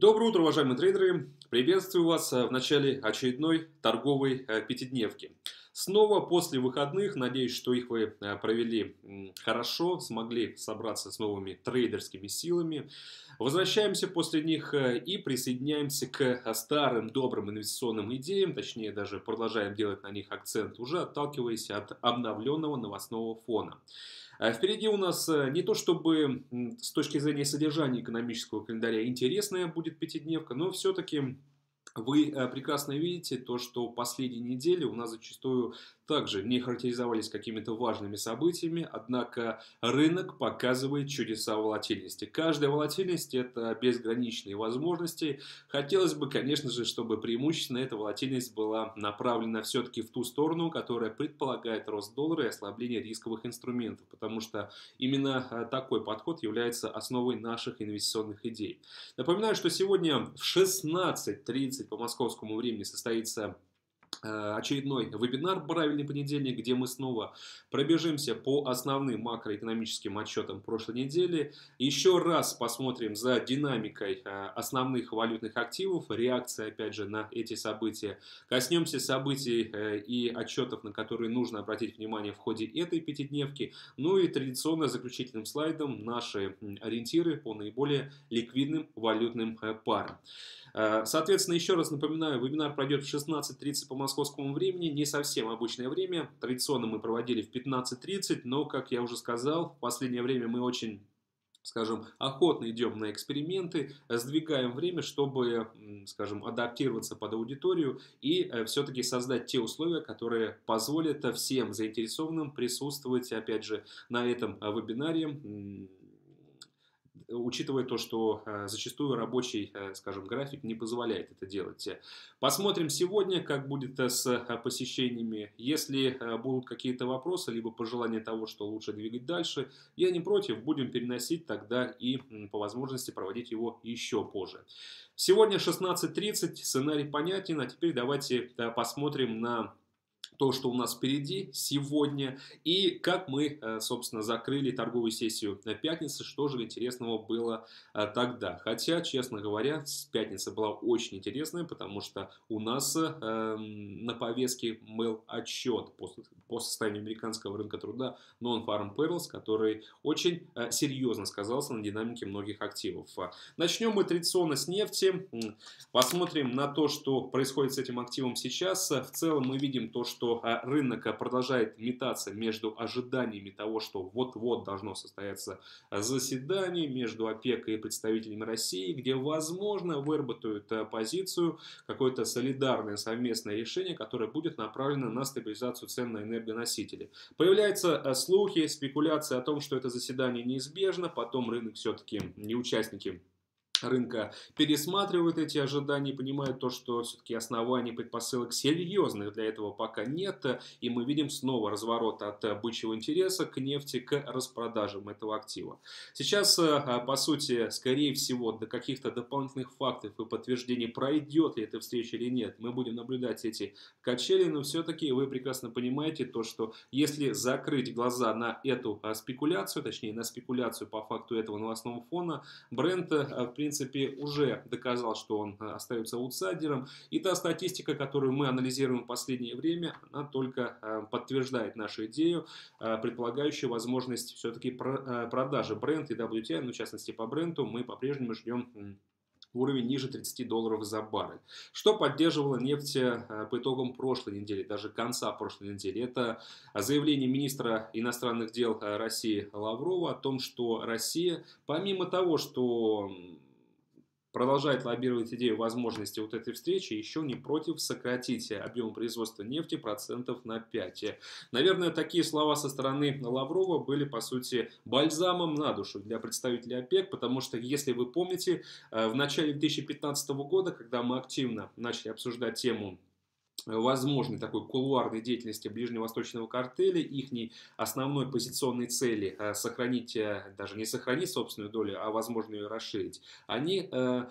Доброе утро, уважаемые трейдеры! Приветствую вас в начале очередной торговой э, пятидневки. Снова после выходных, надеюсь, что их вы э, провели хорошо, смогли собраться с новыми трейдерскими силами. Возвращаемся после них э, и присоединяемся к старым добрым инвестиционным идеям, точнее даже продолжаем делать на них акцент, уже отталкиваясь от обновленного новостного фона. А впереди у нас э, не то чтобы с точки зрения содержания экономического календаря интересная будет пятидневка, но все-таки вы э, прекрасно видите то, что последние недели у нас зачастую также не характеризовались какими-то важными событиями, однако рынок показывает чудеса волатильности. Каждая волатильность – это безграничные возможности. Хотелось бы, конечно же, чтобы преимущественно эта волатильность была направлена все-таки в ту сторону, которая предполагает рост доллара и ослабление рисковых инструментов, потому что именно э, такой подход является основой наших инвестиционных идей. Напоминаю, что сегодня в 16.30 по московскому времени состоится очередной вебинар «Правильный понедельник», где мы снова пробежимся по основным макроэкономическим отчетам прошлой недели. Еще раз посмотрим за динамикой э, основных валютных активов, реакция, опять же, на эти события. Коснемся событий э, и отчетов, на которые нужно обратить внимание в ходе этой пятидневки. Ну и традиционно заключительным слайдом наши ориентиры по наиболее ликвидным валютным парам. Э, соответственно, еще раз напоминаю, вебинар пройдет в 16.30 по московскому времени, не совсем обычное время. Традиционно мы проводили в 15.30, но, как я уже сказал, в последнее время мы очень скажем, охотно идем на эксперименты, сдвигаем время, чтобы, скажем, адаптироваться под аудиторию и э, все-таки создать те условия, которые позволят всем заинтересованным присутствовать, опять же, на этом э, вебинаре учитывая то, что э, зачастую рабочий, э, скажем, график не позволяет это делать. Посмотрим сегодня, как будет э, с посещениями. Если будут какие-то вопросы, либо пожелания того, что лучше двигать дальше, я не против, будем переносить тогда и по возможности проводить его еще позже. Сегодня 16.30, сценарий понятен, а теперь давайте посмотрим на то, что у нас впереди сегодня, и как мы, э, собственно, закрыли торговую сессию на пятнице, что же интересного было э, тогда. Хотя, честно говоря, пятница была очень интересная, потому что у нас э, на повестке был отчет по, состоянию американского рынка труда Non-Farm Payrolls, который очень серьезно сказался на динамике многих активов. Начнем мы традиционно с нефти, посмотрим на то, что происходит с этим активом сейчас. В целом мы видим то, что что а, рынок а, продолжает метаться между ожиданиями того, что вот-вот должно состояться заседание между ОПЕК и представителями России, где, возможно, выработают а, позицию, какое-то солидарное совместное решение, которое будет направлено на стабилизацию цен на энергоносители. Появляются слухи, спекуляции о том, что это заседание неизбежно, потом рынок все-таки не участники рынка пересматривают эти ожидания понимают то, что все-таки оснований предпосылок серьезных для этого пока нет, и мы видим снова разворот от бычьего интереса к нефти, к распродажам этого актива. Сейчас, э, по сути, скорее всего, до каких-то дополнительных фактов и подтверждений, пройдет ли эта встреча или нет, мы будем наблюдать эти качели, но все-таки вы прекрасно понимаете то, что если закрыть глаза на эту э, спекуляцию, точнее на спекуляцию по факту этого новостного фона, бренд, э, в принципе, принципе, уже доказал, что он э, остается аутсайдером. И та статистика, которую мы анализируем в последнее время, она только э, подтверждает нашу идею, э, предполагающую возможность все-таки продажи бренд и WTI, ну, в частности, по бренду, мы по-прежнему ждем уровень ниже 30 долларов за баррель. Что поддерживало нефть по итогам прошлой недели, даже конца прошлой недели? Это заявление министра иностранных дел России Лаврова о том, что Россия, помимо того, что продолжает лоббировать идею возможности вот этой встречи, еще не против сократить объем производства нефти процентов на 5. Наверное, такие слова со стороны Лаврова были, по сути, бальзамом на душу для представителей ОПЕК, потому что, если вы помните, э, в начале 2015 года, когда мы активно начали обсуждать тему возможной такой кулуарной деятельности ближневосточного картеля, их основной позиционной цели э, сохранить, э, даже не сохранить собственную долю, а возможно ее расширить, они э,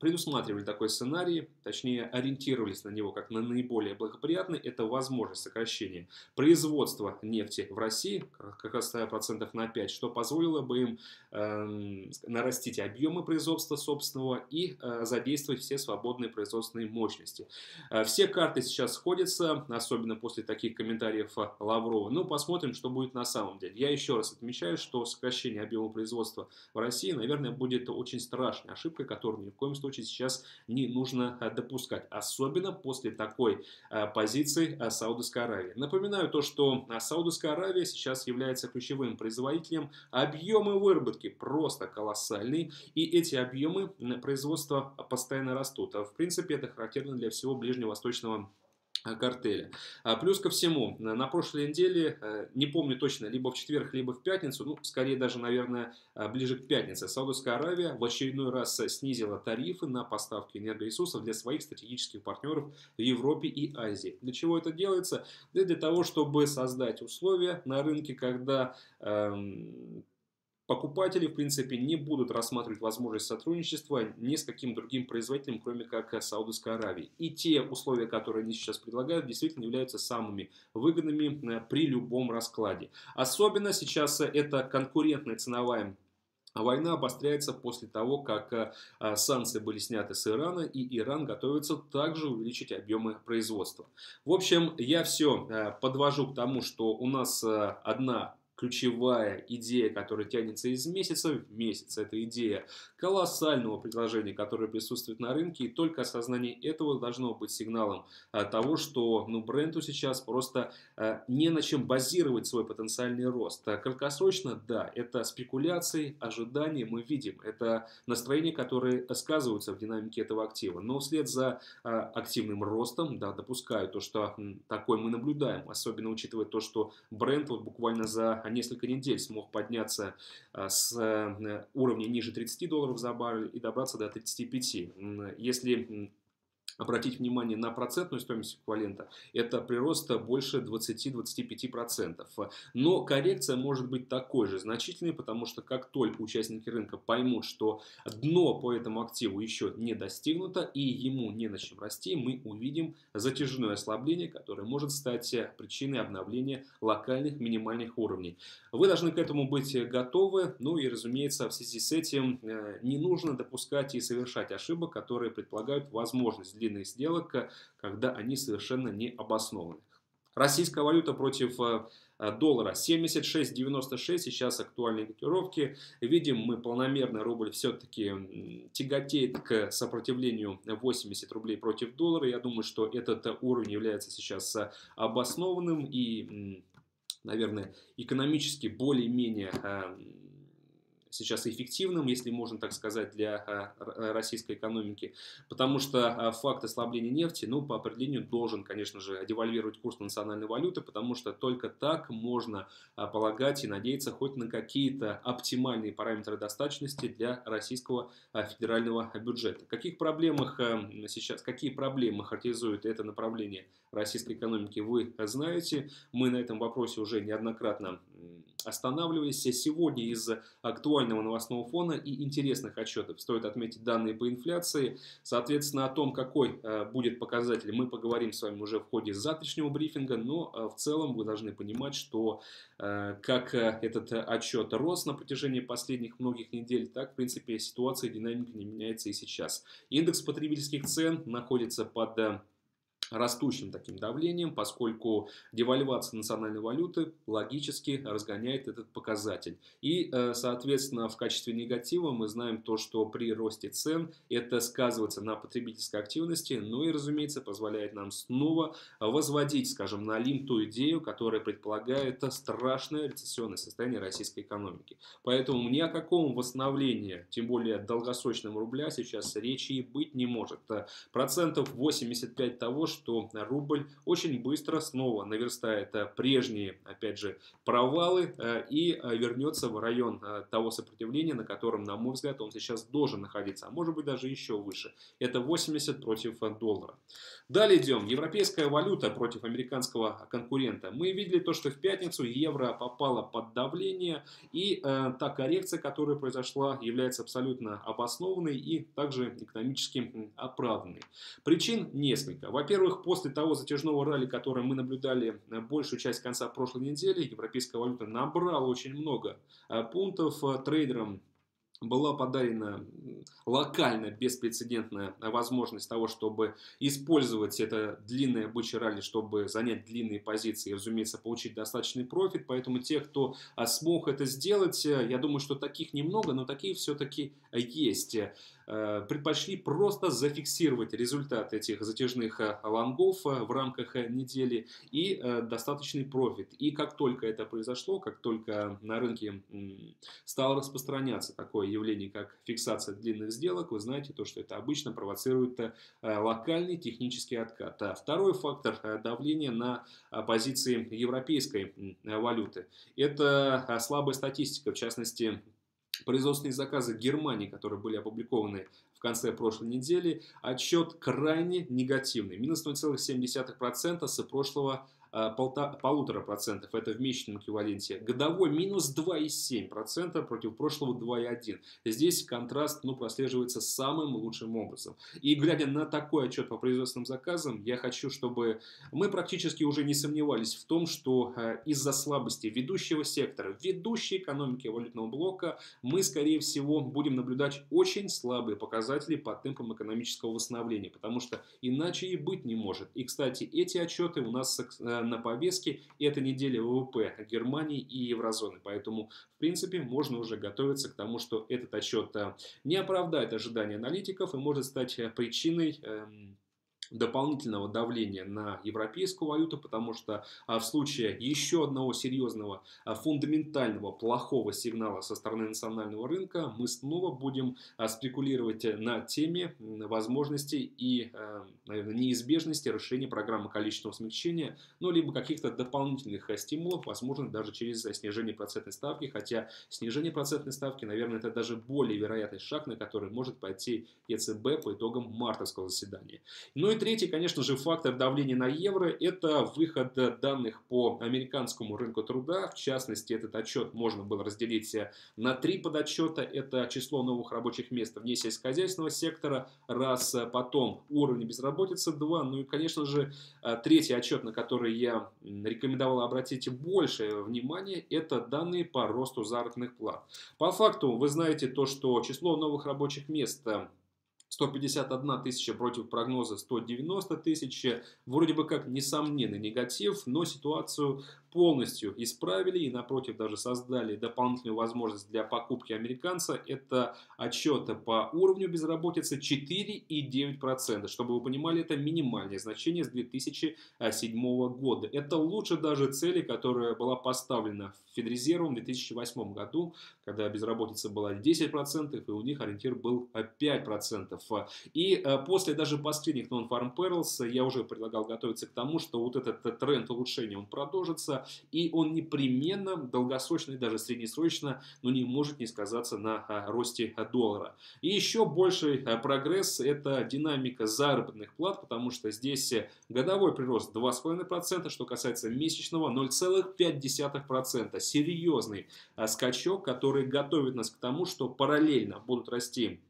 предусматривали такой сценарий, точнее ориентировались на него как на наиболее благоприятный, это возможность сокращения производства нефти в России, как раз процентов на 5, что позволило бы им э, нарастить объемы производства собственного и э, задействовать все свободные производственные мощности. Э, все карты сейчас сходятся, особенно после таких комментариев Лаврова. Ну, посмотрим, что будет на самом деле. Я еще раз отмечаю, что сокращение объема производства в России, наверное, будет очень страшной ошибкой, которую ни в коем случае сейчас не нужно э, допускать, особенно после такой э, позиции э, Саудовской Аравии. Напоминаю то, что Саудовская Аравия сейчас является ключевым производителем. Объемы выработки просто колоссальные, и эти объемы производства постоянно растут. В принципе, это характерно для всего ближневосточного картеля. А плюс ко всему, на прошлой неделе, э, не помню точно, либо в четверг, либо в пятницу, ну, скорее даже, наверное, э, ближе к пятнице, Саудовская Аравия в очередной раз снизила тарифы на поставки энергоресурсов для своих стратегических партнеров в Европе и Азии. Для чего это делается? Да для того, чтобы создать условия на рынке, когда эм, покупатели, в принципе, не будут рассматривать возможность сотрудничества ни с каким другим производителем, кроме как Саудовской Аравии. И те условия, которые они сейчас предлагают, действительно являются самыми выгодными э, при любом раскладе. Особенно сейчас эта конкурентная ценовая Война обостряется после того, как э, санкции были сняты с Ирана, и Иран готовится также увеличить объемы производства. В общем, я все э, подвожу к тому, что у нас одна ключевая идея, которая тянется из месяца в месяц. Это идея колоссального предложения, которое присутствует на рынке, и только осознание этого должно быть сигналом а, того, что ну, бренду сейчас просто а, не на чем базировать свой потенциальный рост. А, краткосрочно, да, это спекуляции, ожидания, мы видим, это настроения, которые сказываются в динамике этого актива. Но вслед за активным ростом, да, допускаю то, что такое мы наблюдаем, особенно учитывая то, что бренд вот буквально за несколько недель смог подняться а, с э, уровня ниже 30 долларов за баррель и добраться до 35. Если обратить внимание на процентную стоимость эквивалента, это прирост больше 20-25%. Но коррекция может быть такой же значительной, потому что как только участники рынка поймут, что дно по этому активу еще не достигнуто и ему не на чем расти, мы увидим затяжное ослабление, которое может стать причиной обновления локальных минимальных уровней. Вы должны к этому быть готовы, ну и разумеется в связи с этим э, не нужно допускать и совершать ошибок, которые предполагают возможность длинных сделок, когда они совершенно не обоснованы. Российская валюта против э, доллара 76.96, сейчас актуальные котировки. Видим, мы планомерно, рубль все-таки тяготеет к сопротивлению 80 рублей против доллара. Я думаю, что этот уровень является сейчас обоснованным и, наверное, экономически более-менее сейчас эффективным, если можно так сказать, для а, э, российской экономики, потому что а, факт ослабления нефти, ну, по определению должен, конечно же, девальвировать курс национальной валюты, потому что только так можно а, полагать и надеяться хоть на какие-то оптимальные параметры достаточности для российского федерального бюджета. Каких проблемах сейчас, какие проблемы характеризуют это направление российской экономики, вы знаете. Мы на этом вопросе уже неоднократно останавливались. Сегодня из актуального новостного фона и интересных отчетов стоит отметить данные по инфляции. Соответственно, о том, какой э, будет показатель, мы поговорим с вами уже в ходе завтрашнего брифинга, но э, в целом вы должны понимать, что э, как этот отчет рос на протяжении последних многих недель, так, в принципе, ситуация и динамика не меняется и сейчас. Индекс потребительских цен находится под растущим таким давлением, поскольку девальвация национальной валюты логически разгоняет этот показатель. И, э, соответственно, в качестве негатива мы знаем то, что при росте цен это сказывается на потребительской активности, ну и, разумеется, позволяет нам снова возводить, скажем, на лим ту идею, которая предполагает страшное рецессионное состояние российской экономики. Поэтому ни о каком восстановлении, тем более долгосрочного рубля, сейчас речи и быть не может. Процентов 85 того, что что рубль очень быстро снова наверстает прежние, опять же, провалы и вернется в район того сопротивления, на котором, на мой взгляд, он сейчас должен находиться, а может быть даже еще выше. Это 80 против доллара. Далее идем. Европейская валюта против американского конкурента. Мы видели то, что в пятницу евро попало под давление, и э, та коррекция, которая произошла, является абсолютно обоснованной и также экономически оправданной. Причин несколько. Во-первых, после того затяжного ралли, которое мы наблюдали э, большую часть конца прошлой недели, европейская валюта набрала очень много э, пунктов э, трейдерам была подарена локально беспрецедентная возможность того, чтобы использовать это длинное бычье ралли, чтобы занять длинные позиции и, разумеется, получить достаточный профит. Поэтому те, кто смог это сделать, я думаю, что таких немного, но такие все-таки есть. Э, предпочли просто зафиксировать результат этих затяжных э, лонгов э, в рамках недели и достаточный профит. И как только это произошло, как только на рынке стало распространяться такое явление, как фиксация длинных сделок, вы знаете, то, что это обычно провоцирует локальный технический откат. А второй фактор давления на позиции европейской валюты – это слабая статистика, в частности, производственные заказы Германии, которые были опубликованы в конце прошлой недели, отчет крайне негативный. Минус 0,7% с прошлого полутора процентов, это в месячном эквиваленте. Годовой минус 2,7% против прошлого 2,1%. Здесь контраст ну, прослеживается самым лучшим образом. И глядя на такой отчет по производственным заказам, я хочу, чтобы мы практически уже не сомневались в том, что э, из-за слабости ведущего сектора, ведущей экономики валютного блока, мы, скорее всего, будем наблюдать очень слабые показатели по темпам экономического восстановления, потому что иначе и быть не может. И, кстати, эти отчеты у нас э, на повестке эта неделя ВВП Германии и еврозоны. Поэтому, в принципе, можно уже готовиться к тому, что этот отчет э, не оправдает ожидания аналитиков и может стать э, причиной эм, дополнительного давления на европейскую валюту, потому что а, в случае еще одного серьезного а, фундаментального плохого сигнала со стороны национального рынка мы снова будем а, спекулировать на теме возможностей и, наверное, неизбежности расширения программы количественного смягчения, ну, либо каких-то дополнительных стимулов, возможно, даже через снижение процентной ставки, хотя снижение процентной ставки, наверное, это даже более вероятный шаг, на который может пойти ЕЦБ по итогам мартовского заседания. Ну и третий, конечно же, фактор давления на евро – это выход данных по американскому рынку труда. В частности, этот отчет можно было разделить на три подотчета. Это число новых рабочих мест вне сельскохозяйственного сектора, раз, потом уровень безработицы, два. Ну и, конечно же, третий отчет, на который я рекомендовал обратить больше внимания, это данные по росту заработных плат. По факту, вы знаете то, что число новых рабочих мест 151 тысяча против прогноза 190 тысяч. Вроде бы как несомненный негатив, но ситуацию полностью исправили и, напротив, даже создали дополнительную возможность для покупки американца. Это отчеты по уровню безработицы 4,9%. Чтобы вы понимали, это минимальное значение с 2007 года. Это лучше даже цели, которая была поставлена Федрезервом в 2008 году, когда безработица была 10%, и у них ориентир был 5%. И э, после даже последних non-farm payrolls я уже предлагал готовиться к тому, что вот этот тренд улучшения он продолжится, и он непременно, долгосрочно и даже среднесрочно, но не может не сказаться на а, росте доллара. И еще больший а, прогресс – это динамика заработных плат, потому что здесь годовой прирост 2,5%, что касается месячного 0,5%. Серьезный а, скачок, который готовит нас к тому, что параллельно будут расти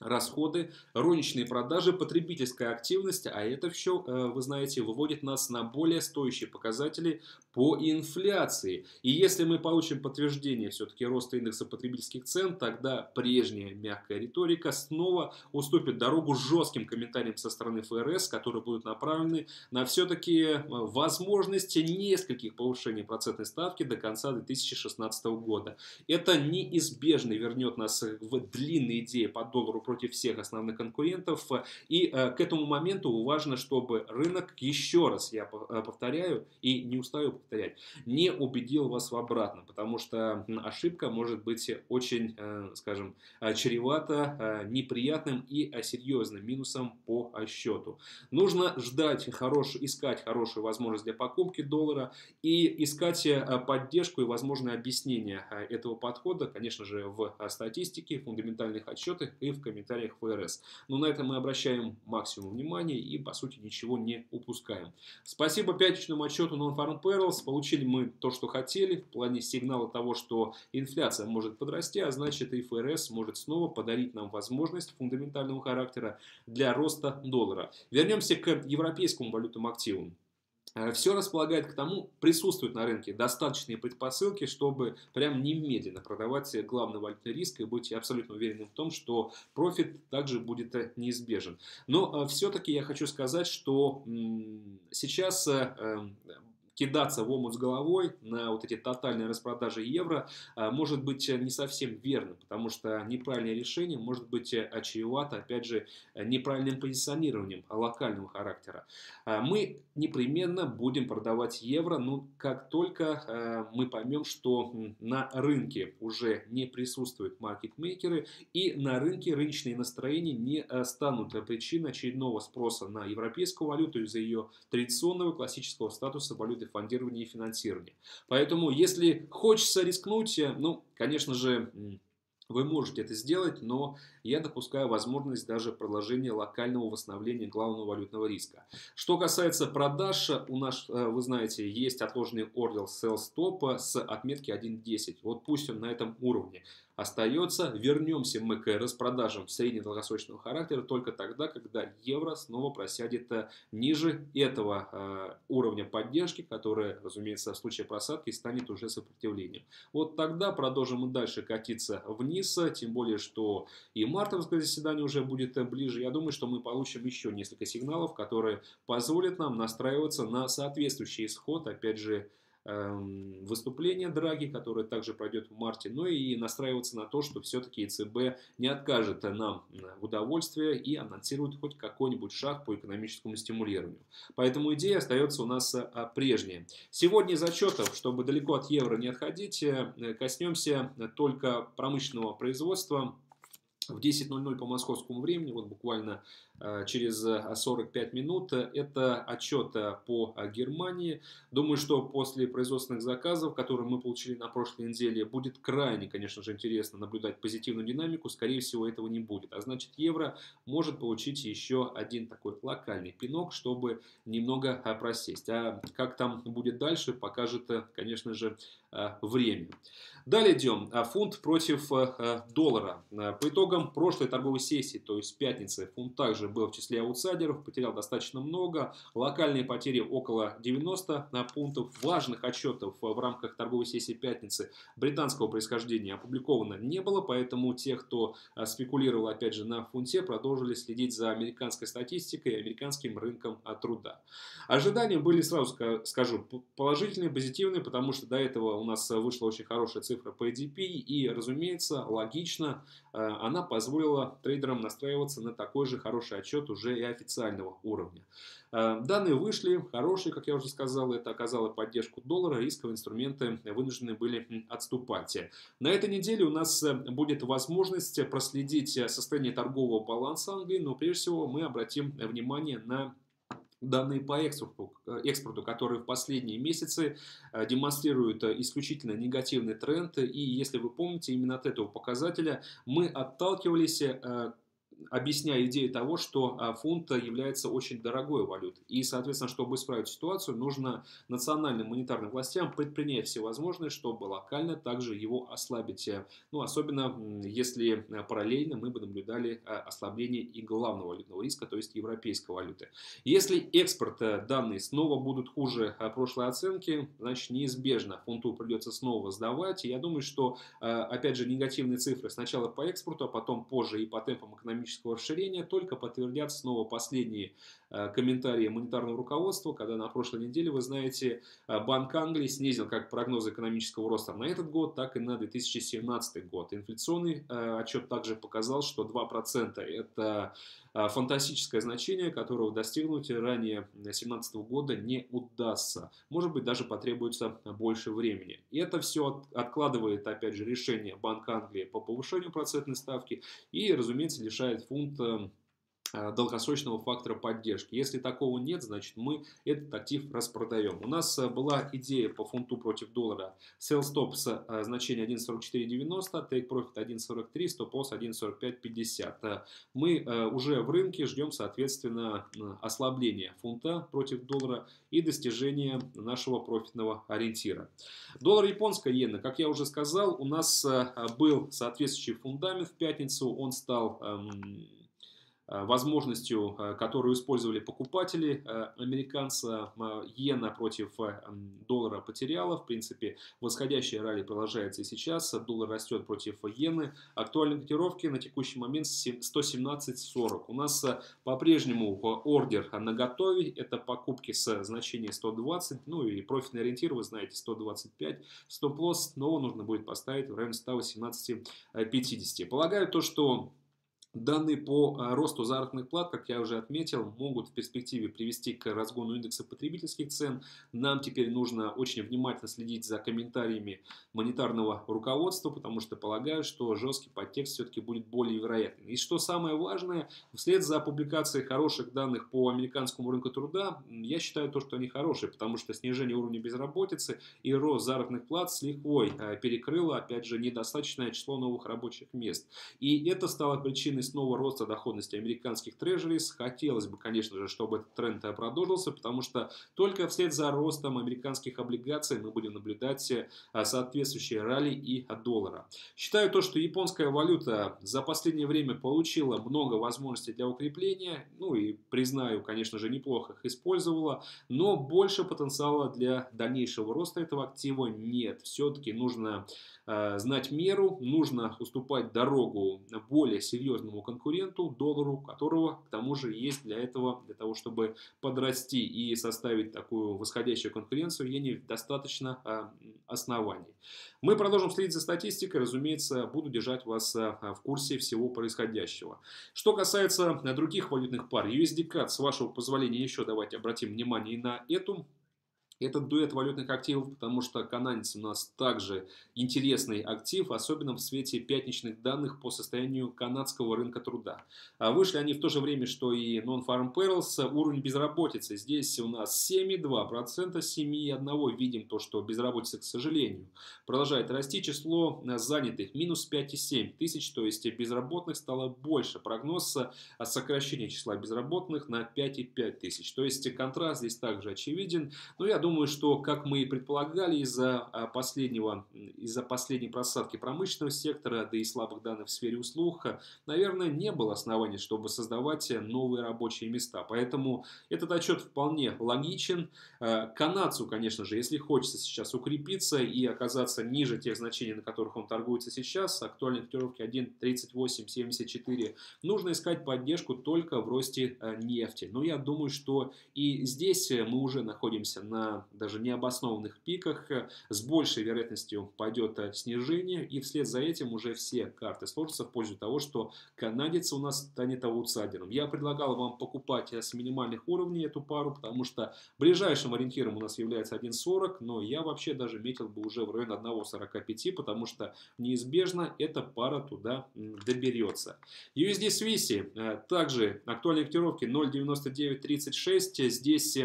расходы, розничные продажи, потребительская активность, а это все, э, вы знаете, выводит нас на более стоящие показатели по инфляции. И если мы получим подтверждение все-таки роста индекса потребительских цен, тогда прежняя мягкая риторика снова уступит дорогу жестким комментариям со стороны ФРС, которые будут направлены на все-таки э, возможности нескольких повышений процентной ставки до конца 2016 года. Это неизбежно вернет нас в длинные идеи по доллару против всех основных конкурентов. И к этому моменту важно, чтобы рынок, еще раз я повторяю и не устаю повторять, не убедил вас в обратном, потому что ошибка может быть очень, скажем, чревата неприятным и серьезным минусом по счету. Нужно ждать, хорош, искать хорошую возможность для покупки доллара и искать поддержку и возможное объяснение этого подхода, конечно же, в статистике, фундаментальных отчетах и в комментариях ФРС. Но на это мы обращаем максимум внимания и, по сути, ничего не упускаем. Спасибо пятничному отчету Non-Farm Perils. Получили мы то, что хотели в плане сигнала того, что инфляция может подрасти, а значит и ФРС может снова подарить нам возможность фундаментального характера для роста доллара. Вернемся к европейскому валютным активам. Э, Все располагает к тому, присутствуют на рынке достаточные предпосылки, чтобы прям немедленно продавать главный валютный риск и быть абсолютно уверенным в том, что профит также будет э, неизбежен. Но э, все-таки я хочу сказать, что сейчас кидаться в омут с головой на вот эти тотальные распродажи евро а, может быть э, не совсем верно, потому что неправильное решение может быть э, чревато, опять же, неправильным позиционированием локального характера. Мы непременно будем продавать евро, ну, как только э, мы поймем, что на рынке уже не присутствуют маркетмейкеры, и на рынке рыночные настроения не станут причиной очередного спроса на европейскую валюту из-за ее традиционного классического статуса валюты виды фондирования и финансирования. Поэтому, если хочется рискнуть, э, ну, конечно же, вы можете это сделать, но я допускаю возможность даже продолжения локального восстановления главного валютного риска. Что касается продаж, у нас, э, вы знаете, есть отложенный ордер sell stop с отметки 1.10. Вот пусть он на этом уровне остается. Вернемся мы к распродажам среднедолгосрочного характера только тогда, когда евро снова просядет э, ниже этого э, уровня поддержки, который, разумеется, в случае просадки станет уже сопротивлением. Вот тогда продолжим и дальше катиться вниз, тем более, что и мартовское заседание уже будет э, ближе. Я думаю, что мы получим еще несколько сигналов, которые позволят нам настраиваться на соответствующий исход, опять же, выступление Драги, которое также пройдет в марте, но и настраиваться на то, что все-таки ЕЦБ не откажет нам в удовольствии и анонсирует хоть какой-нибудь шаг по экономическому стимулированию. Поэтому идея остается у нас а, прежняя. Сегодня из отчетов, чтобы далеко от евро не отходить, э, коснемся только промышленного производства в 10.00 по московскому времени, вот буквально Э, через 45 э, минут. Это отчет э, по Германии. Думаю, что после производственных заказов, которые мы получили на прошлой неделе, будет крайне, конечно же, интересно наблюдать позитивную динамику. Скорее всего, этого не будет. А значит, евро может получить еще один такой локальный пинок, чтобы немного просесть. А как там будет дальше, покажет, конечно же, время. Далее идем. Фунт против доллара. По итогам прошлой торговой сессии, то есть пятницы, фунт также также был в числе аутсайдеров, потерял достаточно много. Локальные потери около 90 на пунктов. Важных отчетов в рамках торговой сессии пятницы британского происхождения опубликовано не было, поэтому те, кто а, спекулировал опять же на фунте, продолжили следить за американской статистикой и американским рынком труда. Ожидания были, сразу скажу, положительные, позитивные, потому что до этого у нас вышла очень хорошая цифра по EDP и, разумеется, логично, а, она позволила трейдерам настраиваться на такой же хороший хороший отчет уже и официального уровня. Э, данные вышли, хорошие, как я уже сказал, это оказало поддержку доллара, рисковые инструменты вынуждены были отступать. На этой неделе у нас э, будет возможность проследить состояние торгового баланса Англии, но прежде всего мы обратим внимание на данные по экспорту, э, экспорту, которые в последние месяцы демонстрируют исключительно негативный тренд. И если вы помните, именно от этого показателя мы отталкивались объясняя идею того, что а, фунт является очень дорогой валютой. И, соответственно, чтобы исправить ситуацию, нужно национальным монетарным властям предпринять все возможное, чтобы локально также его ослабить. Ну, особенно если а, параллельно мы бы наблюдали а, ослабление и главного валютного риска, то есть европейской валюты. Если экспорт данные снова будут хуже прошлой оценки, значит неизбежно фунту придется снова сдавать. И я думаю, что, опять же, негативные цифры сначала по экспорту, а потом позже и по темпам экономического экономического расширения, только подтвердят снова последние комментарии монетарного руководства, когда на прошлой неделе, вы знаете, э, Банк Англии снизил как прогнозы экономического роста на этот год, так и на 2017 год. Инфляционный э, отчет также показал, что 2% это фантастическое значение, которого достигнуть ранее 2017 года не удастся. Может быть, даже потребуется больше времени. И это все откладывает, опять же, решение Банка Англии по повышению процентной ставки и, разумеется, лишает фунт Э, долгосрочного фактора поддержки. Если такого нет, значит мы этот актив распродаем. У нас э, была идея по фунту против доллара. Sell stop с э, значения 1.4490, take profit 1.43, stop loss 1.4550. Мы уже в рынке ждем, соответственно, ослабления фунта против доллара и достижения нашего профитного ориентира. Доллар японская иена, как я уже сказал, у нас был соответствующий фундамент в пятницу. Он стал эм, Э, возможностью, э, которую использовали покупатели э, американца, иена против доллара потеряла. В принципе, восходящая ралли продолжается и сейчас. Доллар растет против иены. Актуальные котировки на текущий момент 117.40. У нас по-прежнему ордер на готове. Это покупки с значения 120. Ну и профитный ориентир, вы знаете, 125. Стоп-лосс снова нужно будет поставить в районе 118.50. Полагаю, то, что Данные по а, росту заработных плат, как я уже отметил, могут в перспективе привести к разгону индекса потребительских цен. Нам теперь нужно очень внимательно следить за комментариями монетарного руководства, потому что полагаю, что жесткий подтекст все-таки будет более вероятным. И что самое важное, вслед за публикацией хороших данных по американскому рынку труда, я считаю то, что они хорошие, потому что снижение уровня безработицы и рост заработных плат с лихвой а, перекрыло, опять же, недостаточное число новых рабочих мест. И это стало причиной снова роста доходности американских трежерис. Хотелось бы, конечно же, чтобы этот тренд продолжился, потому что только вслед за ростом американских облигаций мы будем наблюдать э, соответствующие ралли и доллара. Считаю то, что японская валюта за последнее время получила много возможностей для укрепления, ну и признаю, конечно же, неплохо их использовала, но больше потенциала для дальнейшего роста этого актива нет. Все-таки нужно знать меру, нужно уступать дорогу более серьезному конкуренту, доллару, которого к тому же есть для этого, для того, чтобы подрасти и составить такую восходящую конкуренцию, иене достаточно э, оснований. Мы продолжим следить за статистикой, разумеется, буду держать вас э, в курсе всего происходящего. Что касается других валютных пар, USD-CAD, с вашего позволения еще давайте обратим внимание и на эту этот дуэт валютных активов, потому что канадец у нас также интересный актив, особенно в свете пятничных данных по состоянию канадского рынка труда. А вышли они в то же время, что и Non-Farm Payrolls, уровень безработицы. Здесь у нас 7,2%, 7,1% видим то, что безработица, к сожалению, продолжает расти. Число занятых минус 5,7 тысяч, то есть безработных стало больше. Прогноз сокращения числа безработных на 5,5 тысяч. То есть контраст здесь также очевиден. Но я думаю, что, как мы и предполагали, из-за а, последнего, из-за последней просадки промышленного сектора, да и слабых данных в сфере услуг, наверное, не было оснований, чтобы создавать новые рабочие места. Поэтому этот отчет вполне логичен. А, канадцу, конечно же, если хочется сейчас укрепиться и оказаться ниже тех значений, на которых он торгуется сейчас, актуальной котировки 1.3874, нужно искать поддержку только в росте а, нефти. Но я думаю, что и здесь мы уже находимся на даже необоснованных пиках э, с большей вероятностью пойдет э, снижение, и вслед за этим уже все карты сложатся в пользу того, что канадец у нас станет аутсайдером. Я предлагал вам покупать э, с минимальных уровней эту пару, потому что ближайшим ориентиром у нас является 1.40, но я вообще даже метил бы уже в район 1.45, потому что неизбежно эта пара туда доберется. USD Swiss также актуальные котировки 0.9936, здесь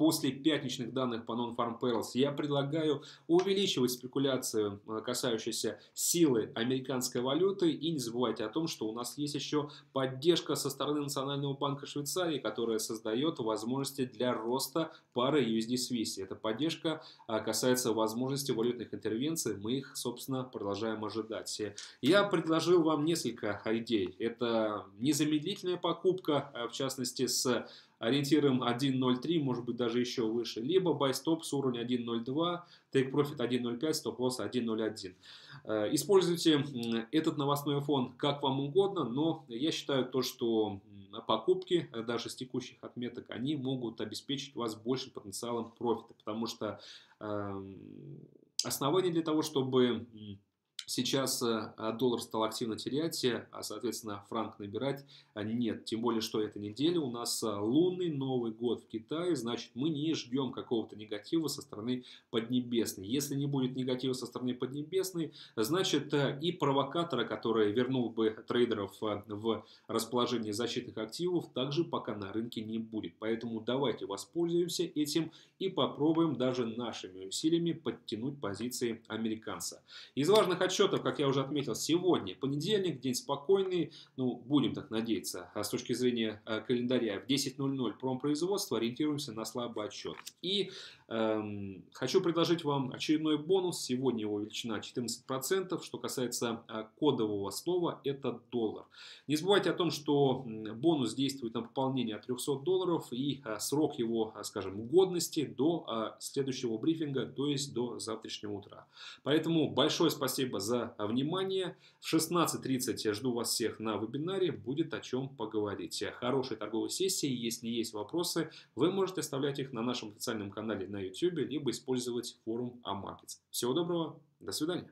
после пятничных данных по Non-Farm Payrolls я предлагаю увеличивать спекуляцию, э, касающуюся силы американской валюты. И не забывайте о том, что у нас есть еще поддержка со стороны Национального банка Швейцарии, которая создает возможности для роста пары USD Swiss. Эта поддержка э, касается возможности валютных интервенций. Мы их, собственно, продолжаем ожидать. Я предложил вам несколько идей. Это незамедлительная покупка, э, в частности, с ориентиром 1.03, может быть даже еще выше, либо stop с уровня 1.02, take profit 1.05, stop loss 1.01. Используйте этот новостной фон как вам угодно, но я считаю то, что покупки, э, даже с текущих отметок, они могут обеспечить вас большим потенциалом профита, потому что э, основание для того, чтобы Сейчас э, а, доллар стал активно терять, э, а, соответственно, франк набирать а, нет. Тем более, что эта неделя у нас э, лунный Новый год в Китае, значит, мы не ждем какого-то негатива со стороны Поднебесной. Если не будет негатива со стороны Поднебесной, значит, и провокатора, который вернул бы трейдеров в расположение защитных активов, также пока на рынке не будет. Поэтому давайте воспользуемся этим и попробуем даже нашими усилиями подтянуть позиции американца. Из важных отчетов, как я уже отметил, сегодня понедельник, день спокойный, ну, будем так надеяться, а с точки зрения э, календаря, в 10.00 промпроизводство, ориентируемся на слабый отчет. И хочу предложить вам очередной бонус, сегодня его величина 14%, что касается э, кодового слова, это доллар. Не забывайте о том, что бонус действует на пополнение от 300 долларов и э, срок его, скажем, годности до следующего брифинга, то есть до завтрашнего утра. Поэтому большое спасибо за внимание. В 16.30 я жду вас всех на вебинаре. Будет о чем поговорить. Хорошей торговой сессии. Если есть вопросы, вы можете оставлять их на нашем официальном канале на YouTube, либо использовать форум AMarkets. Всего доброго. До свидания.